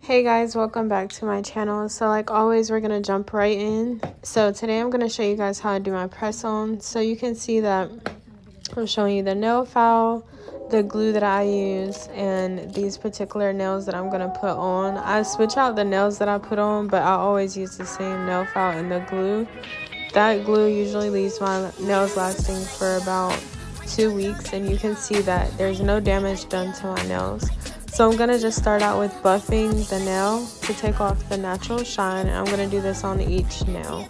Hey guys, welcome back to my channel. So like always, we're to jump right in. So today I'm to show you guys how I do my press on. So you can see that I'm showing you the nail file, the glue that I use, and these particular nails that I'm to put on. I switch out the nails that I put on, but I always use the same nail file and the glue. That glue usually leaves my nails lasting for about two weeks and you can see that there's no damage done to my nails. So I'm going to just start out with buffing the nail to take off the natural shine. And I'm going to do this on each nail.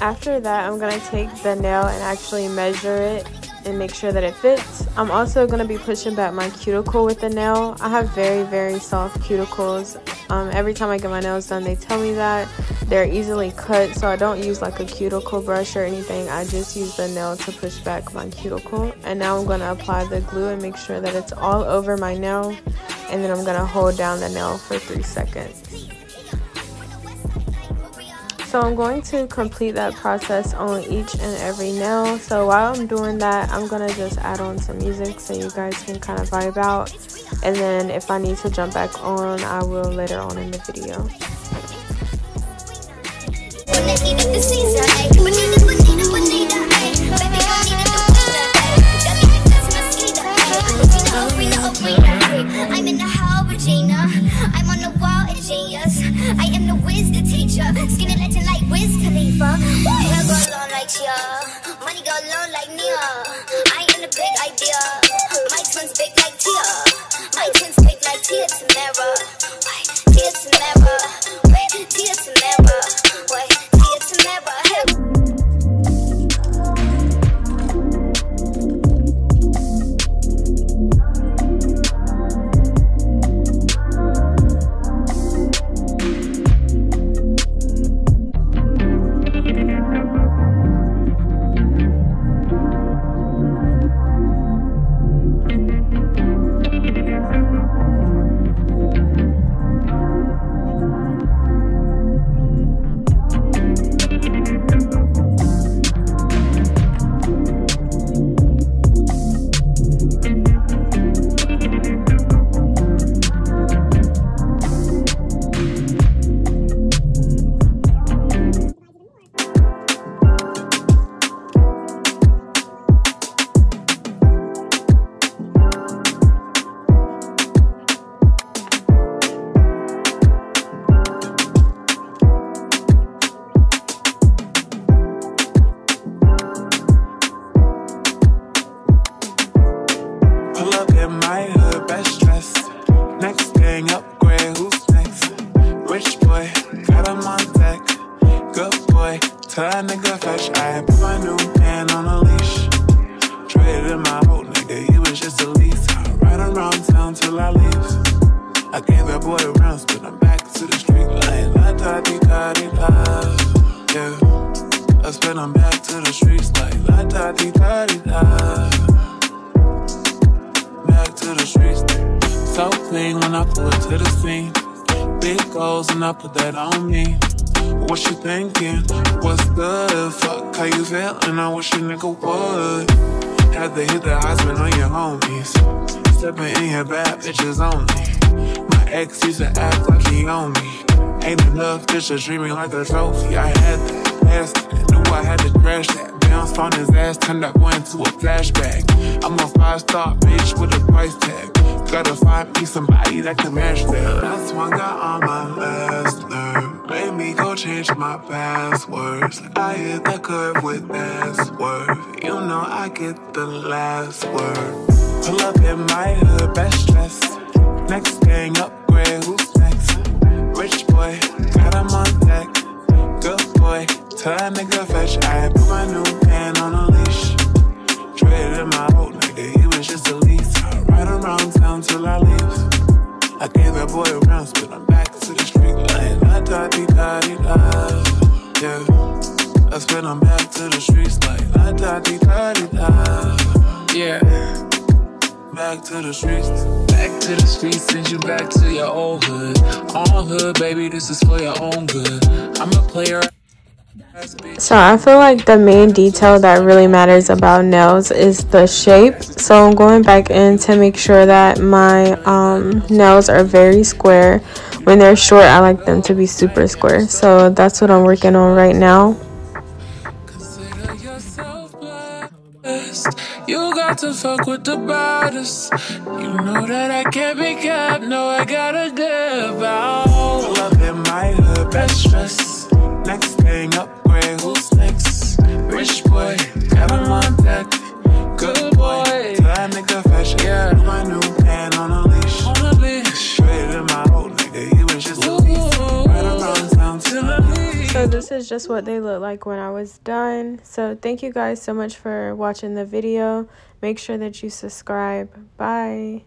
After that, I'm going to take the nail and actually measure it and make sure that it fits. I'm also going to be pushing back my cuticle with the nail. I have very, very soft cuticles. Um, every time I get my nails done, they tell me that. They're easily cut, so I don't use like a cuticle brush or anything. I just use the nail to push back my cuticle. And now I'm going to apply the glue and make sure that it's all over my nail. And then I'm going to hold down the nail for three seconds. So I'm going to complete that process on each and every nail. So while I'm doing that, I'm going to just add on some music so you guys can kind of vibe out. And then if I need to jump back on, I will later on in the video. Tia. My twins big like Tia Tamera. rounds town till I leave. I gave that boy rounds, but I'm back to the street like La ta di ka di la. Yeah. I spin, I'm back to the streets like la ta di da di da. Back to the streets. So clean when I pull it to the scene. Big goals and I put that on me. What you thinking? What's the Fuck how you feeling? I wish a nigga would. Had to hit the husband on your homies just dreaming like a trophy. I had that last, knew I had to crash that. Bounced on his ass, turned that boy into a flashback. I'm a five star bitch with a price tag. Gotta find me somebody that can match that. That's one got on my last nerve. Made me go change my passwords. I hit the curve with password. You know I get the last word. Pull up in my hood, best dress. Next gang upgrade, who's next? Rich boy, got him on deck. Good boy, tell that nigga fetch. I put my new pen on a leash. Traded in my old nigga, he was just a lease. I ride around town till I leave. I gave that boy a round, but I'm back to the street like la da di da di da. Yeah, I spit I'm back to the streets like la da di da di da. Yeah back to the streets. Back to the streets, send you back to your old hood. All hood, baby, this is for your own good. I'm a player. So I feel like the main detail that really matters about nails is the shape. So I'm going back in to make sure that my um, nails are very square. When they're short, I like them to be super square. So that's what I'm working on right now. You got to fuck with the baddest. You know that I can't be kept. No, I gotta dip out. Pull up in my hood, best dress. Next thing upgrade, who's next? This is just what they look like when I was done. So thank you guys so much for watching the video. Make sure that you subscribe. Bye.